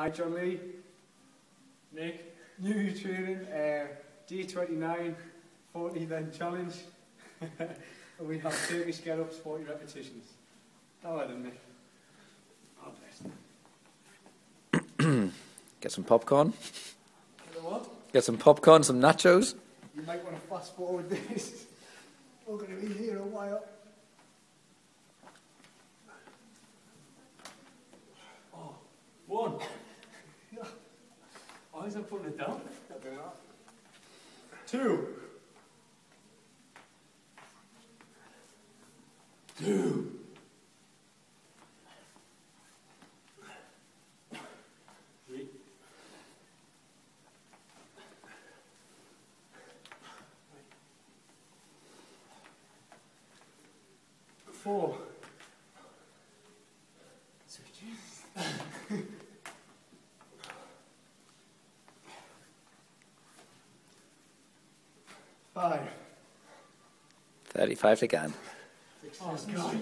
Hi, John Lee. Nick. New You Training, uh, D29, 40 Lent challenge. and we have Turkish get ups, 40 repetitions. How are them, Nick? Oh, bless. Get some popcorn. You what? Get some popcorn, some nachos. You might want to fast forward this. We're going to be here a while. Oh, one. Why is I putting it down? Two. Two. Three. Four. Five. 35 again. Oh, God.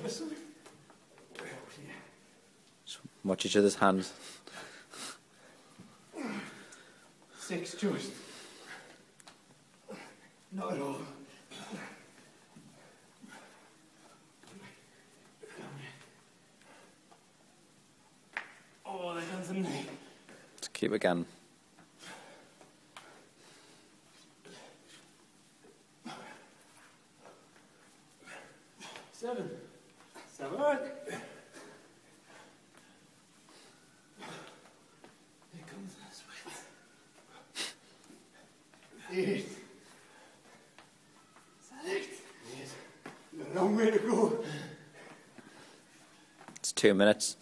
Watch each other's hands. Six just. Not at all. Oh, they done some knee. Let's keep again. Seven. Seven. All right. Here comes the sweat. Eight. Is that it? Eight. A long way to go. It's two minutes.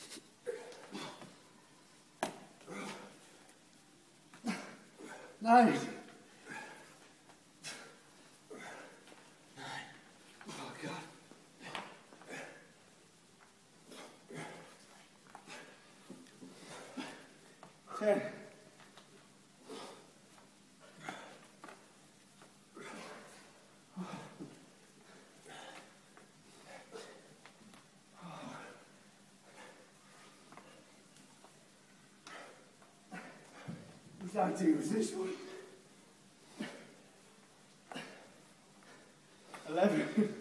Nine. It was this one. Eleven.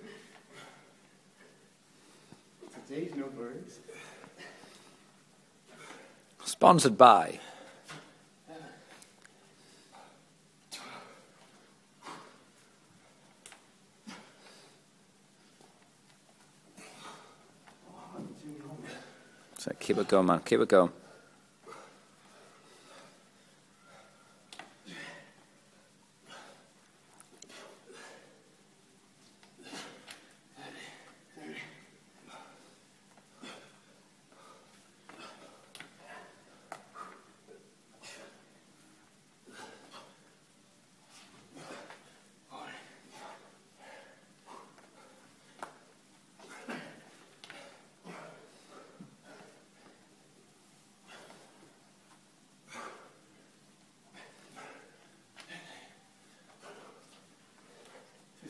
Today's no birds. Sponsored by. So keep it going, man. Keep it going.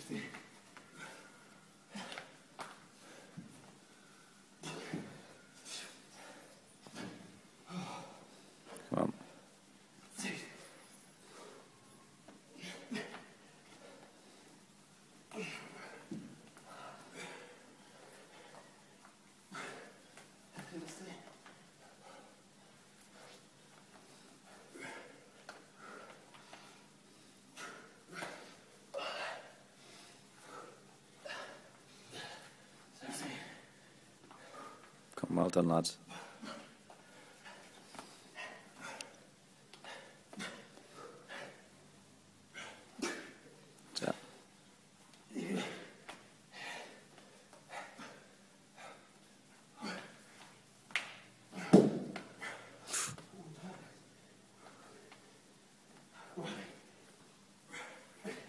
Fifteen. Well done, lads.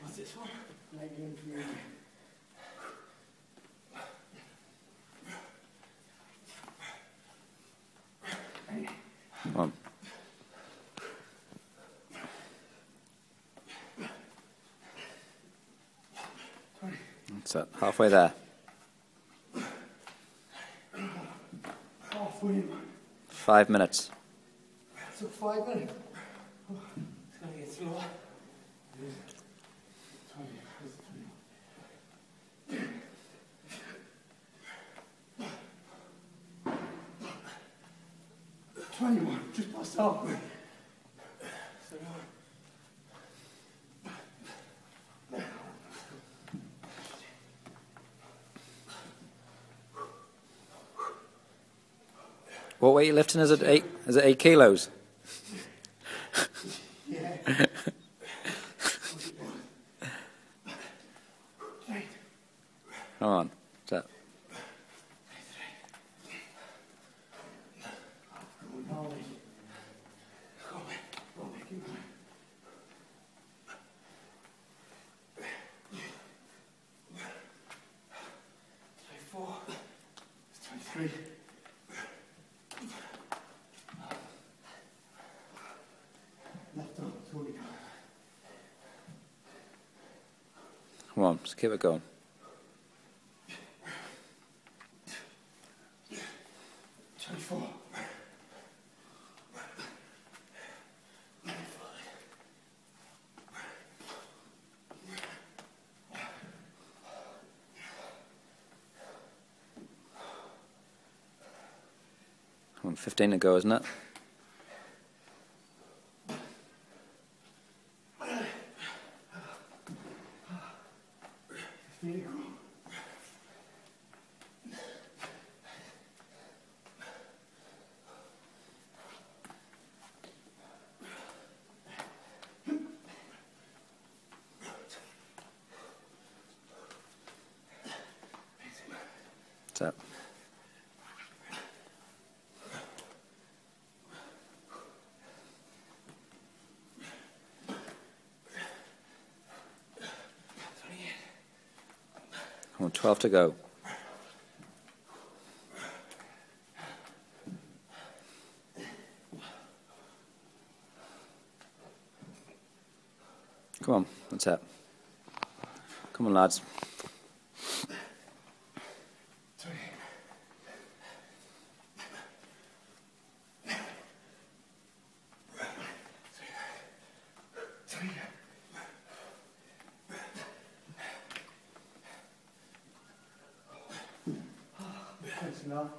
What's this? Nineteen for me. come on. It. Halfway there. Halfway. Five minutes. So five minutes. It's going to get. Twenty-one, just past halfway. What weight are lifting? Is it eight? Is it eight kilos? Come on. Come on. Just keep it going. Twenty-four. Fifteen to go, isn't it? Come. Twelve to go. Come on, that's it. Come on, lads. Enough.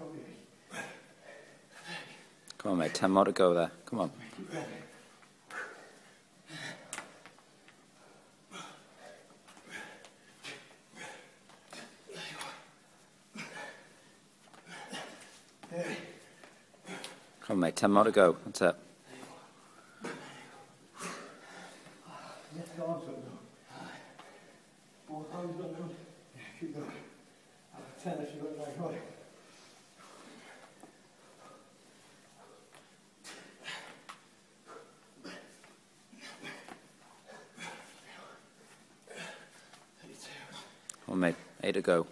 Come on, mate. Ten more to go there. Come on. Keep going. Hey. Come on, mate. Ten more to go. That's it. Left arm's got to go. Both arms got to go. Yeah, keep going. Ten if you got the right way. Mate. Eight to go.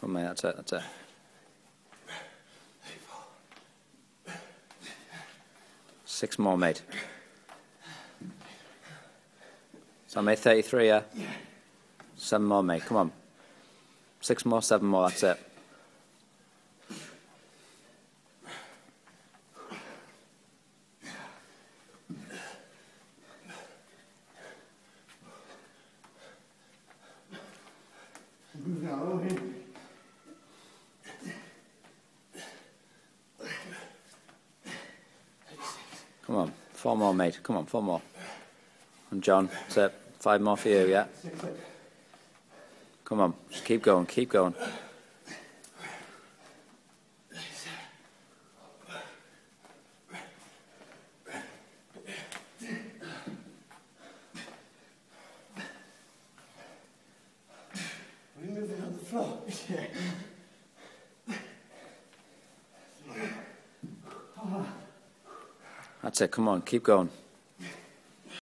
Come on, mate. That's it. That's it. Six more, mate. So I made 33, yeah? Seven more, mate. Come on. Six more, seven more. That's it. Come on. Four more, mate. Come on, four more. And John, that's it. Five more for you, yeah? Come on. Just keep going, keep going. That's it. Come on, keep going.